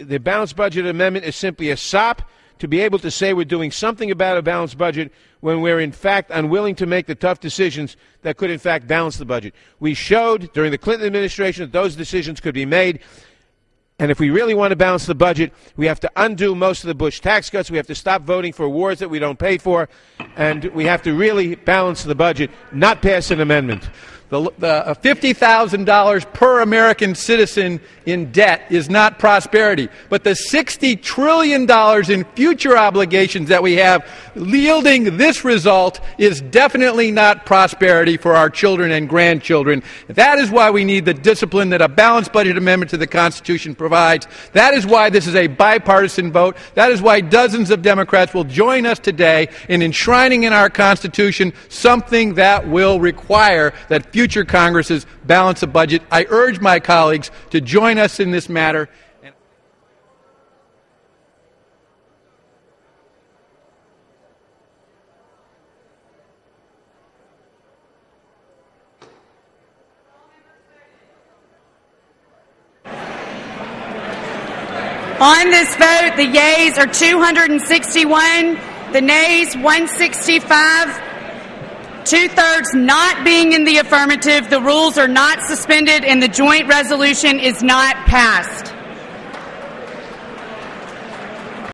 the balanced budget amendment is simply a sop to be able to say we're doing something about a balanced budget when we're in fact unwilling to make the tough decisions that could in fact balance the budget. We showed during the Clinton administration that those decisions could be made. And if we really want to balance the budget, we have to undo most of the Bush tax cuts. We have to stop voting for wars that we don't pay for. And we have to really balance the budget, not pass an amendment. The, the uh, $50,000 per American citizen in debt is not prosperity. But the $60 trillion in future obligations that we have yielding this result is definitely not prosperity for our children and grandchildren. That is why we need the discipline that a balanced budget amendment to the Constitution provides. That is why this is a bipartisan vote. That is why dozens of Democrats will join us today in enshrining in our Constitution something that will require that future Congresses balance a budget. I urge my colleagues to join us in this matter. On this vote, the yeas are 261, the nays 165. Two thirds not being in the affirmative, the rules are not suspended, and the joint resolution is not passed.